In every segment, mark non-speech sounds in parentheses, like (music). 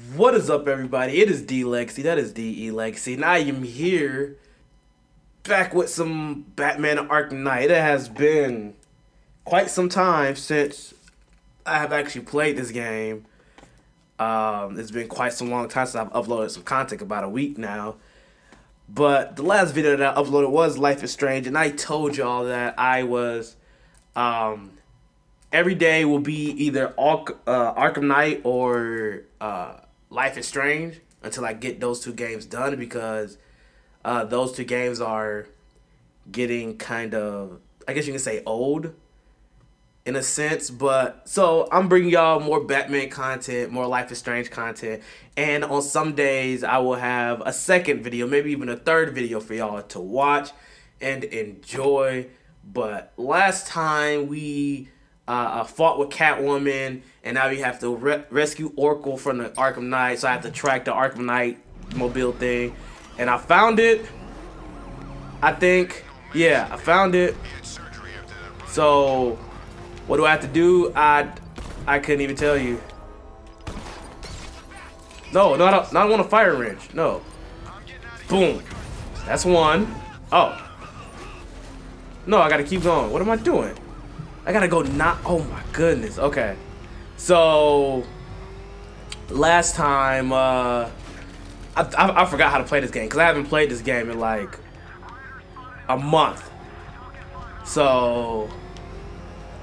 What is up, everybody? It is D Lexi. That is D E Lexi, and I am here back with some Batman Arkham Knight. It has been quite some time since I have actually played this game. Um, it's been quite some long time since I've uploaded some content, about a week now. But the last video that I uploaded was Life is Strange, and I told y'all that I was um, every day will be either Ark, uh, Arkham Knight or uh, Life is Strange until I get those two games done because uh, those two games are getting kind of, I guess you can say, old in a sense. But so I'm bringing y'all more Batman content, more Life is Strange content, and on some days I will have a second video, maybe even a third video for y'all to watch and enjoy. But last time we uh, fought with Catwoman, and now we have to re rescue Oracle from the Arkham Knight. So I have to track the Arkham Knight mobile thing, and I found it. I think, yeah, I found it. So, what do I have to do? I, I couldn't even tell you. No, no, don't, I don't want a fire wrench. No. Boom. That's one. Oh. No, I gotta keep going. What am I doing? I gotta go not. Oh my goodness. Okay. So last time, uh, I, I, I forgot how to play this game because I haven't played this game in like a month. So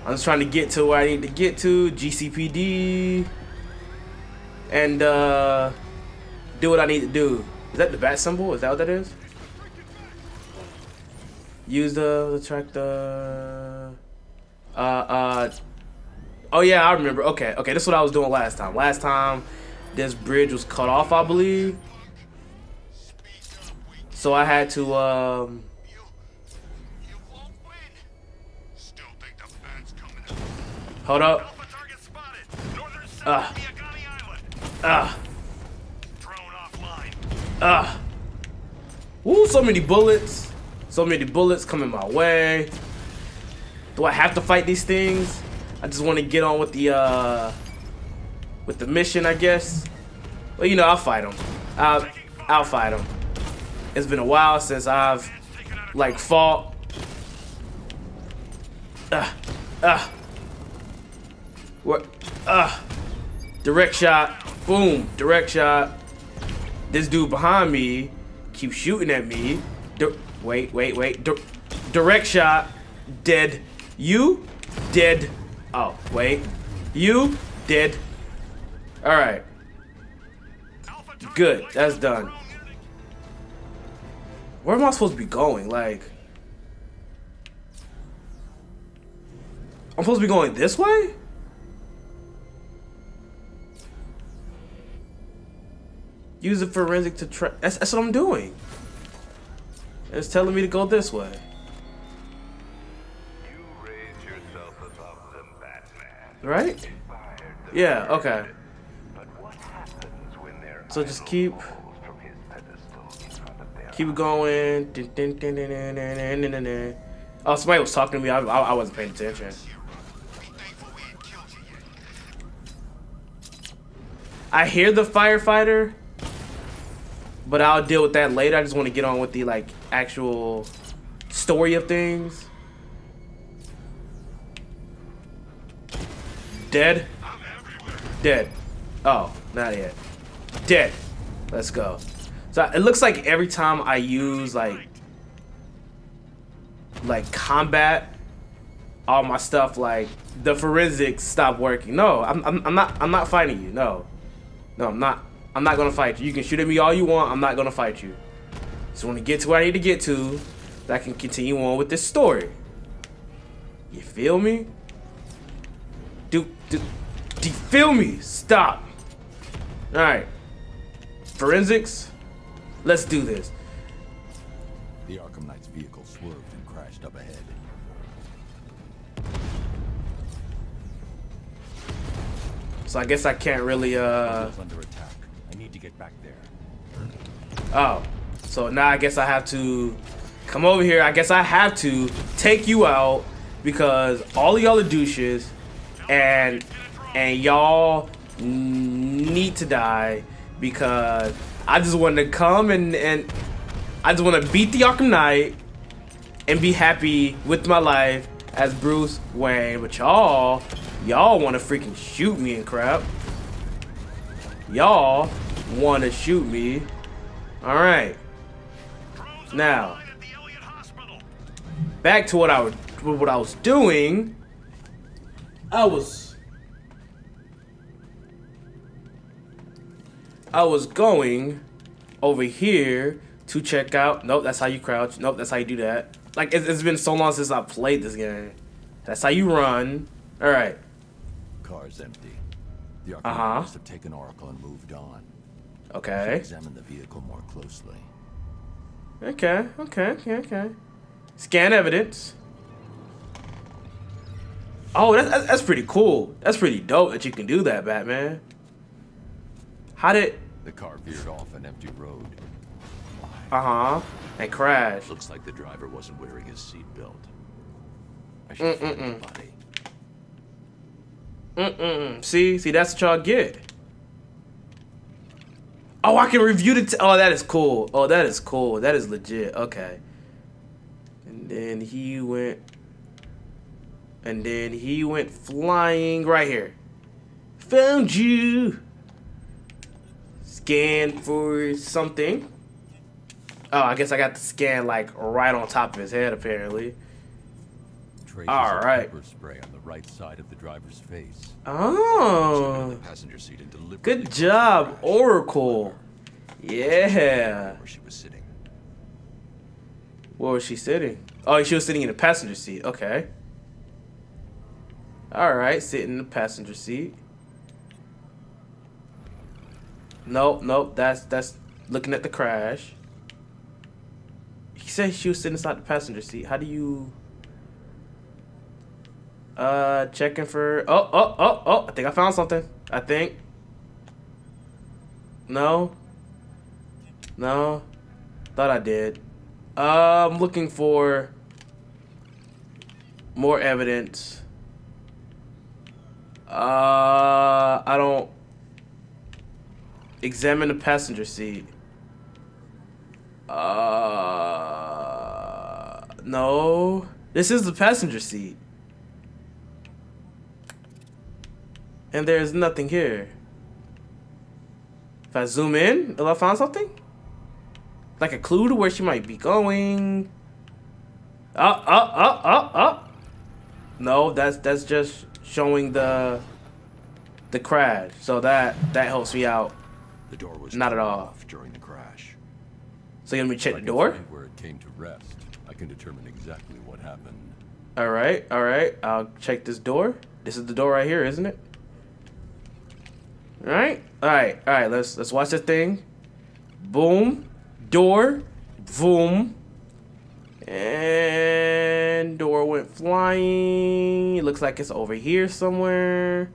I'm just trying to get to where I need to get to GCPD and uh, do what I need to do. Is that the bat symbol? Is that what that is? Use the, the the uh uh oh yeah I remember. Okay okay this is what I was doing last time. Last time this bridge was cut off I believe. So I had to um hold up. Uh uh uh. Ooh, so many bullets. So many bullets coming my way. Do I have to fight these things? I just want to get on with the uh, with the mission, I guess. Well, you know, I'll fight them. I'll, I'll fight them. It's been a while since I've like fought. Ah. Uh, what? Uh, direct shot. Boom. Direct shot. This dude behind me keeps shooting at me. Wait, wait, wait. Di direct shot. Dead. You? Dead. Oh, wait. You? Dead. Alright. Good. That's done. Where am I supposed to be going? Like... I'm supposed to be going this way? Use a forensic to try. That's, that's what I'm doing. It's telling me to go this way. Right? Yeah, okay. So just keep keep going. Oh, somebody was talking to me. I, I, I wasn't paying attention. I hear the firefighter but I'll deal with that later. I just want to get on with the like actual story of things. Dead? Dead. Oh, not yet. Dead. Let's go. So it looks like every time I use like like combat, all my stuff like the forensics stop working. No, I'm, I'm, I'm not I'm not fighting you. No, no, I'm not. I'm not gonna fight you. You can shoot at me all you want. I'm not gonna fight you. So when to get to where I need to get to, I can continue on with this story. You feel me? Do do you feel me? Stop. All right. Forensics. Let's do this. The Arkham Knight's vehicle swerved and crashed up ahead. So I guess I can't really uh to get back there. Oh, so now I guess I have to come over here. I guess I have to take you out because all of y'all are douches, and and y'all need to die because I just want to come and and I just want to beat the Arkham Knight and be happy with my life as Bruce Wayne. But y'all, y'all want to freaking shoot me and crap. Y'all want to shoot me. All right. Now, back to what I was what I was doing. I was I was going over here to check out. Nope, that's how you crouch. Nope, that's how you do that. Like it's, it's been so long since I played this game. That's how you run. All right. Car's empty. The Arkham Uh-huh. must have taken Oracle and moved on. Okay. Examine the vehicle more closely. Okay. Okay. Okay. Okay. Scan evidence. Oh, that's that's- pretty cool. That's pretty dope that you can do that, Batman. How did? The car veered off an empty road. Uh huh. And crashed. Looks like the driver wasn't wearing his seatbelt. I should find the body. Mm-mm. See, see, that's what y'all get. Oh, I can review the. T- oh, that is cool. Oh, that is cool. That is legit. Okay. And then he went. And then he went flying right here. Found you. Scan for something. Oh, I guess I got the scan like right on top of his head, apparently. Traces All right. pepper spray on the right side of the driver's face. Oh. The passenger seat and Good job. Oracle. Yeah. Where she was sitting. Where was she sitting? Oh, she was sitting in the passenger seat. Okay. All right, sitting in the passenger seat. Nope, nope. That's that's looking at the crash. He said she was sitting inside the passenger seat. How do you? Uh, checking for. Oh, oh, oh, oh! I think I found something. I think. No. No. Thought I did. Uh, I'm looking for more evidence. Uh, I don't examine the passenger seat. Uh, no. This is the passenger seat. And there's nothing here. If I zoom in, will I find something? Like a clue to where she might be going. Up, up, up, up, up. No, that's that's just showing the the crash. So that that helps me out. The door was Not at all. off during the crash. So you want me check the door? Where it came to rest, I can determine exactly what happened. All right, all right. I'll check this door. This is the door right here, isn't it? All right, all right, all right. Let's let's watch the thing. Boom, door, boom, and door went flying. It looks like it's over here somewhere.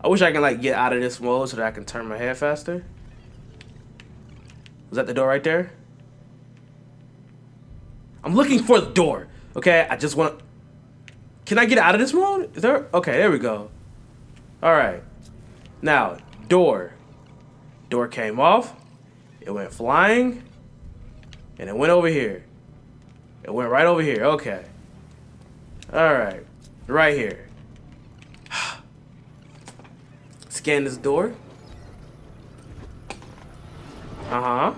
I wish I can like get out of this mode so that I can turn my head faster. Was that the door right there? I'm looking for the door. Okay, I just want. Can I get out of this mode? Is there? Okay, there we go. All right. Now, door. Door came off. It went flying. And it went over here. It went right over here. Okay. All right. Right here. (sighs) Scan this door. Uh huh.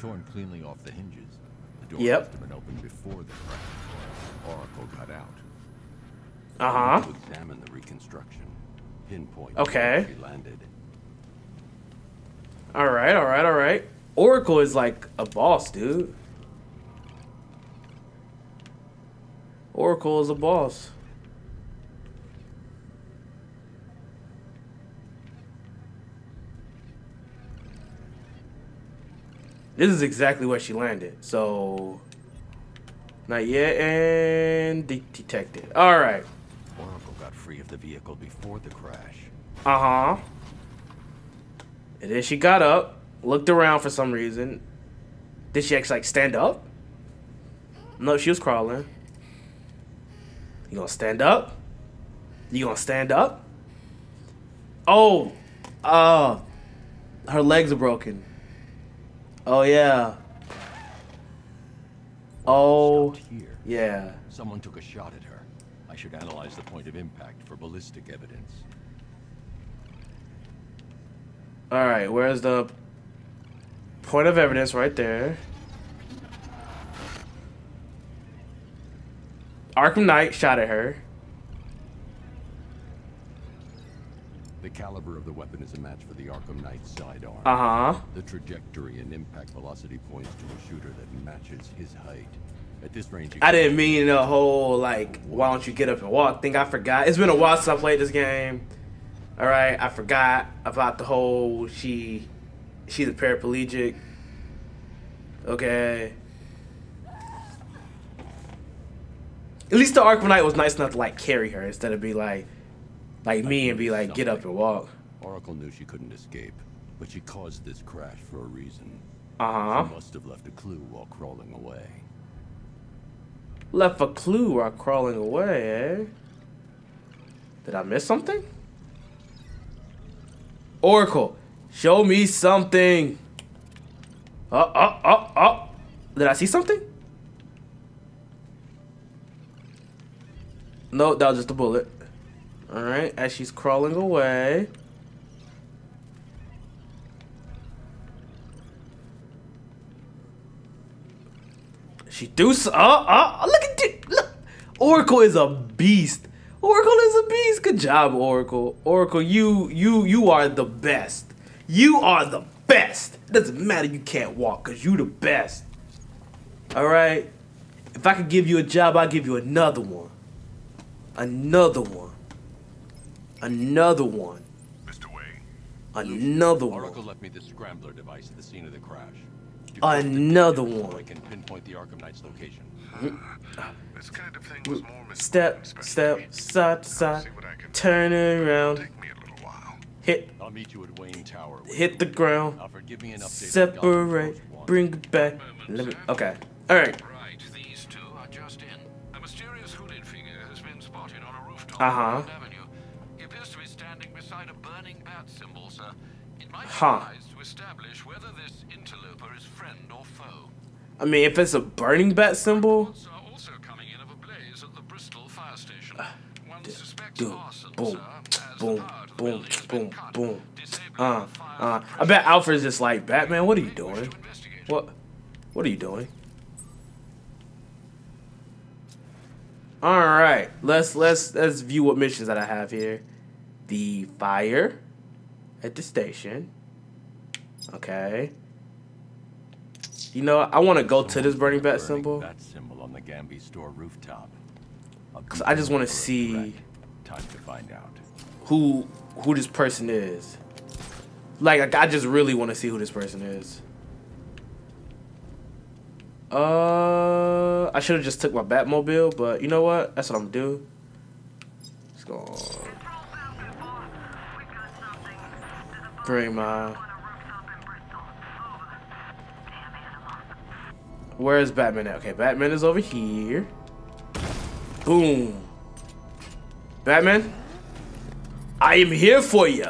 Torn cleanly off the hinges. The door Yep. must have been opened before the crash. Oracle got out. Uh huh. Examine the reconstruction. Pinpoint Okay. she landed. All right, all right, all right. Oracle is like a boss, dude. Oracle is a boss. This is exactly where she landed. So, not yet, and de- detected. All right. Oracle got free of the vehicle before the crash. Uh huh. And then she got up, looked around for some reason. Did she actually like stand up? No, she was crawling. You gonna stand up? You gonna stand up? Oh, uh, her legs are broken. Oh yeah. Oh yeah. Someone took a shot at her. I should analyze the point of impact for ballistic evidence. All right, where's the point of evidence right there? Arkham Knight shot at her. The caliber of the weapon is a match for the Arkham Knight's sidearm. Uh huh. The trajectory and impact velocity points to a shooter that matches his height. At this range, I didn't mean the whole like, why don't you get up and walk thing. I forgot. It's been a while since I played this game. All right, I forgot about the whole she, she's a paraplegic. Okay. Least the Arkham Knight was nice enough to like carry her instead of be like, like me and be like, get up and walk. Oracle knew she couldn't escape, but she caused this crash for a reason. Uh huh. She must have left a clue while crawling away. Left a clue while crawling away, eh? Did I miss something? Oracle, show me something. Oh, oh, oh, oh. Did I see something? No, that was just a bullet. Alright, as she's crawling away. She do so. Oh, oh, look at it. Look. Oracle is a beast. Oracle is a beast. Good job, Oracle. Oracle, you you you are the best. You are the best. It doesn't matter you can't walk, cause you the best. All right. If I could give you a job, I'll give you another one. Another one. Another one. Mr. Wayne, Another Oracle one. left me the scrambler device at the scene of the crash. You Another so one. I can pinpoint the Arkham Knight's location. (sighs) this kind of thing was more Step, step, side to side, See what turn around, take me a little while. hit, I'll meet you at Wayne Tower. Hit the ground. Alfred, give me an update. on Gotham Separate, bring it back. Let me. Okay. All right. Uh-huh. He appears to be standing beside a burning bat symbol, sir. It might Huh. to establish whether this interloper is friend or foe. I mean, if it's a burning bat symbol, are also coming in of a blaze at the Bristol fire station. One suspects dude, arson, boom, sir, boom, boom, building has been boom, boom. uh, uh. I bet Alfred's just like Batman. What are you doing? What? What are you doing? All right. Let's let's let's view what missions that I have here. The fire at the station. Okay. You know, I want to go to this burning bat symbol. Bat symbol on the Gamby store rooftop. 'Cause I just or a see-. Time to find out. who who this person is. Like I just really want to see who this person is. Uh, I should have just took my Batmobile, but you know what? That's what I'm do. Let's go on. Bring my. Where is Batman at? Okay, Batman is over here. Boom. Batman, I am here for you.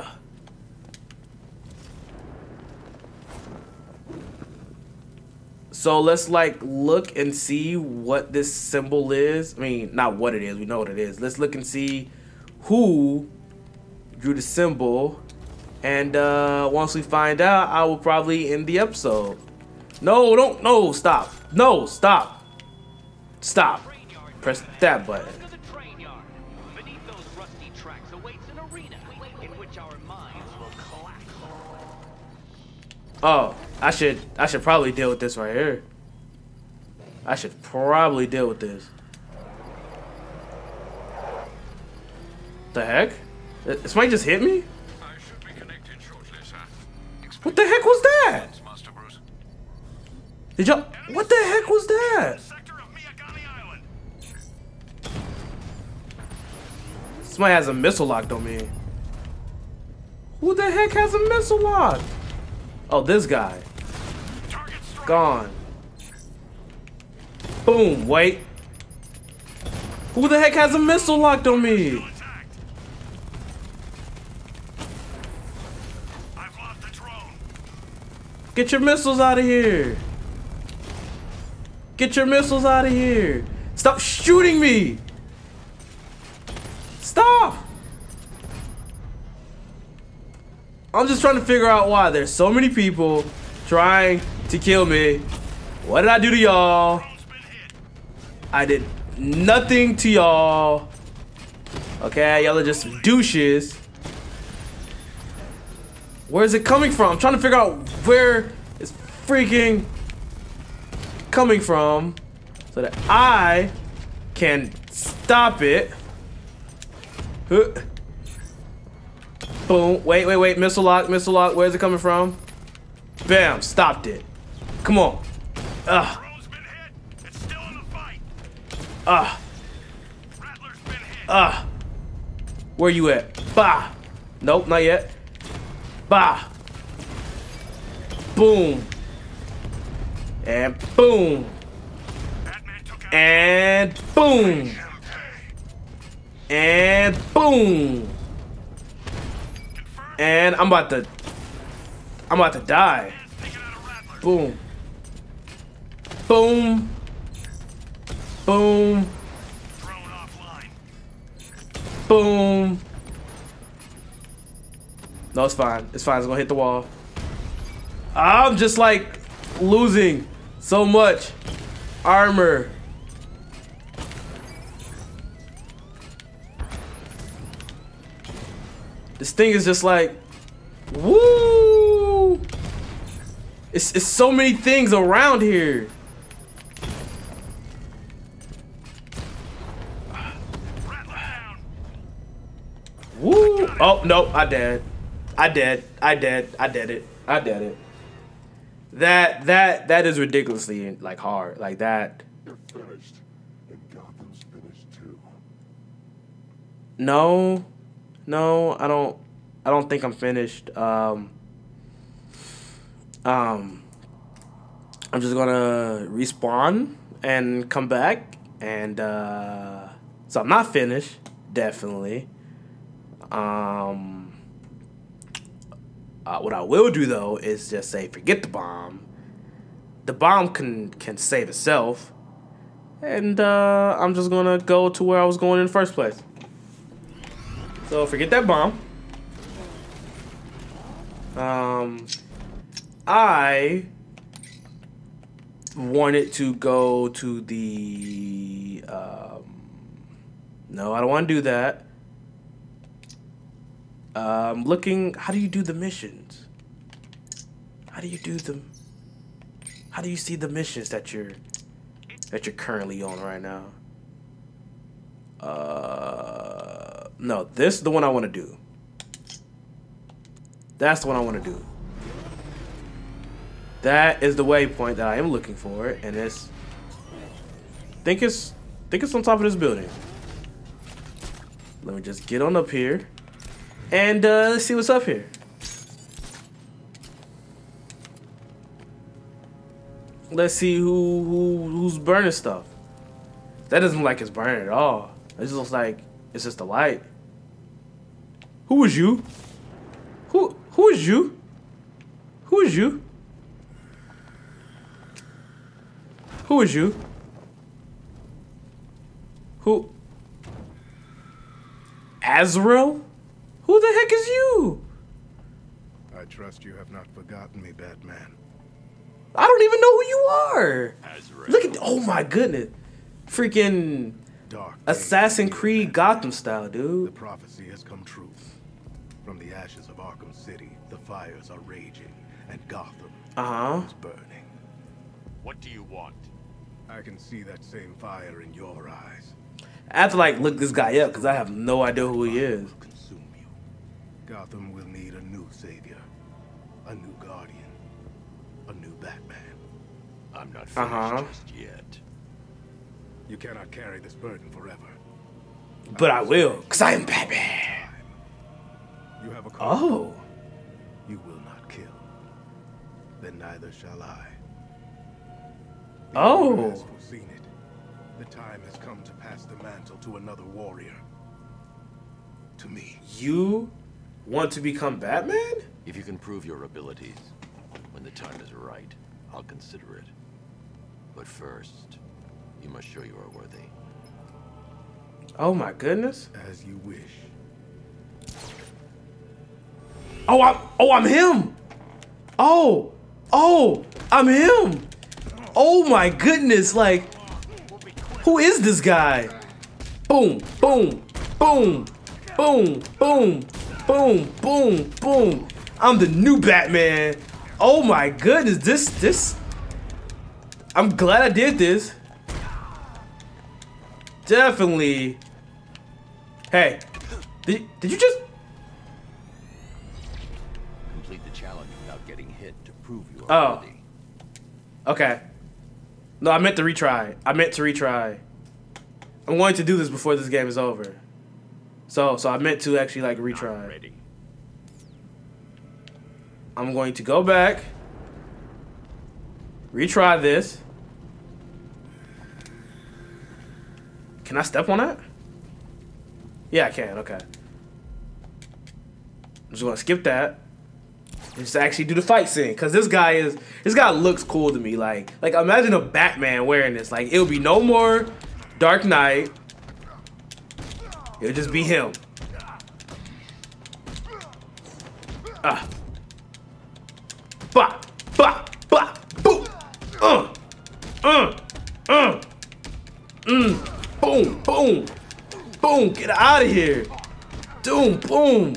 So let's like look and see what this symbol is. I mean, not what it is. We know what it is. Let's look and see who drew the symbol. And uh, once we find out, I will probably end the episode. No, don't. No, stop. No, stop. Stop. Press that button. Oh, I should I should probably deal with this right here. I should probably deal with this. The heck? Uh, this might just hit me? What the heck was that? Did y'all? What the heck was that? Island. Somebody has a missile locked on me. Who the heck has a missile lock? Oh, this guy. Gone. Boom, wait. Who the heck has a missile locked on me? Get your missiles out of here. Get your missiles out of here. Stop shooting me. I'm just trying to figure out why there's so many people trying to kill me. What did I do to y'all? I did nothing to y'all. Okay, y'all are just douches. Where is it coming from? I'm trying to figure out where it's freaking coming from so that I can stop it. Huh. Boom. Wait, wait, wait. Missile lock, missile lock. Where's it coming from? Bam. Stopped it. Come on. Ugh. Fight. Ugh. Hit. Ugh. Where you at? Bah. Nope, not yet. Bah. Boom. And boom. And boom. And boom. And I'm about to I'm about to die. Boom. Boom. Boom. Boom. No, it's fine. It's fine. It's gonna hit the wall. I'm just like losing so much armor. Thing is just like, woo! It's, it's so many things around here. Woo! Oh no, I dead. I dead. I dead. I did it. I did it. That that that is ridiculously like hard. Like that. No, no, I don't. I don't think I'm finished. Um. Um. I'm just gonna respawn and come back, and uh, so I'm not finished. Definitely. Um. Uh, what I will do though is just say forget the bomb. The bomb can can save itself, and uh, I'm just gonna go to where I was going in the first place. So forget that bomb. Um, I wanted to go to the. Um, no, I don't want to do that. Um, looking. How do you do the missions? How do you do them? How do you see the missions that you're that you're currently on right now? Uh, no, this is the one I want to do. That's one I want to do. That is the waypoint that I am looking for, and it's. Think it's think it's on top of this building. Let me just get on up here, and uh, let's see what's up here. Let's see who who who's burning stuff. That doesn't look like it's burning at all. It just looks like it's just a light. Who was you? Who is you? Who is you? Who is you? Who? Azrael? Who the heck is you? I trust you have not forgotten me, Batman. I don't even know who you are. Azrael. Look at oh my goodness. Freaking Dark. Assassin Creed Batman. Gotham style, dude. The prophecy has come true. From the ashes of Arkham City, the fires are raging, and Gotham Uh-huh. is burning. What do you want? I can see that same fire in your eyes. I have to like look this guy up because I have no idea who he is. Will consume you. Gotham will need a new savior, a new guardian, a new Batman. I'm not finished Uh-huh. just yet. You cannot carry this burden forever. But I will, because I am Batman. You have a call. Oh. You will not kill. Then neither shall I. The Oh. Has foreseen it. The time has come to pass the mantle to another warrior. To me. You want to become Batman? If you can prove your abilities, When the time is right, I'll consider it. But first, you must show you are worthy. Oh my goodness. As you wish. Oh, I'm oh I'm him. Oh, oh, I'm him. Oh my goodness, like who is this guy? Boom, boom, boom, boom, boom, boom, boom, boom. I'm the new Batman. Oh my goodness, this this I'm glad I did this. Definitely. Hey, did, did you just Complete the challenge without getting hit to Oh. Okay. No, I meant to retry. I meant to retry. I'm going to do this before this game is over. So, so I meant to actually like retry. Ready. I'm going to go back, retry this. Can I step on that? Yeah, I can. Okay. I'm just gonna skip that. Just actually do the fight scene, cause this guy is this guy looks cool to me. Like, like imagine a Batman wearing this. Like, it'll be no more Dark Knight. It'll just be him. Ah. Ba, ba, ba, boo. Uh, uh, uh. Mm. Boom, boom, boom. Get out of here. Boom, boom,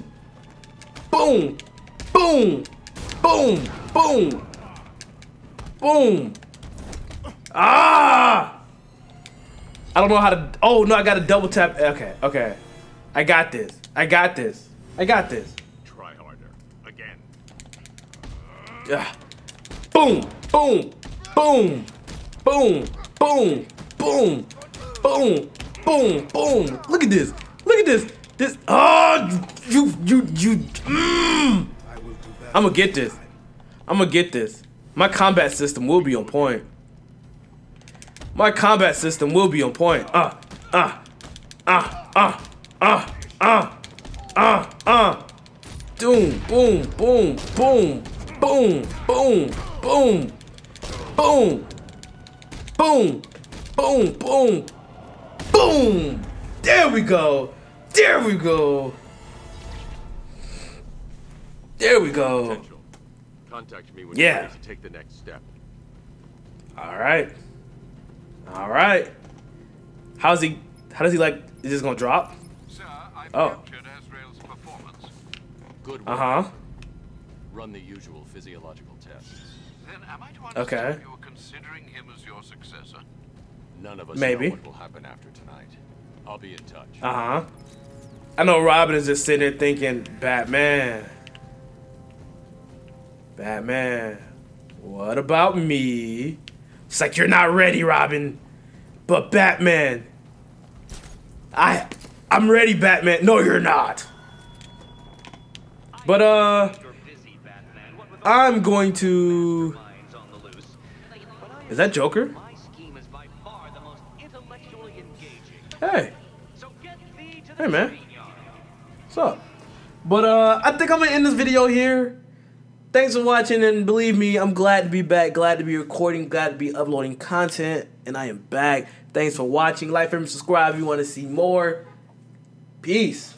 boom, boom, boom, boom, boom. Ah! I don't know how to. Oh no, I got to double tap. Okay, okay. I got this. I got this. I got this. Try harder. Again. Ah. Boom, boom, boom, boom, boom, boom, boom, boom, boom. Look at this. Look at this. This. Oh, you, you, you. Mm. I'm gonna get this. I'm gonna get this. My combat system will be on point. My combat system will be on point. Uh, uh, uh, uh, uh, uh, uh, uh. Boom, boom, boom, boom, boom, boom, boom, boom, boom, boom, boom, boom. There we go. There we go. There we go. Potential. Contact me when Yeah. you're to take the next step. All right. All right. How's he? How does he like? Is this gonna drop? Sir, Oh. performance. Good work. Uh huh. Run the usual physiological tests. Then am I to understand Okay. you're considering him as your successor? None of us Maybe. know what will happen after tonight. I'll be in touch. Uh huh. I know Robin is just sitting there thinking, Batman. Batman, what about me? It's like, you're not ready, Robin. But Batman, I, I'm ready, Batman. No, you're not. But, uh, I'm going to... Is that Joker? Hey. Hey, man. What's up? But, uh, I think I'm going to end this video here. Thanks for watching, and believe me, I'm glad to be back, glad to be recording, glad to be uploading content, and I am back. Thanks for watching. Like, favorite, subscribe if you want to see more. Peace.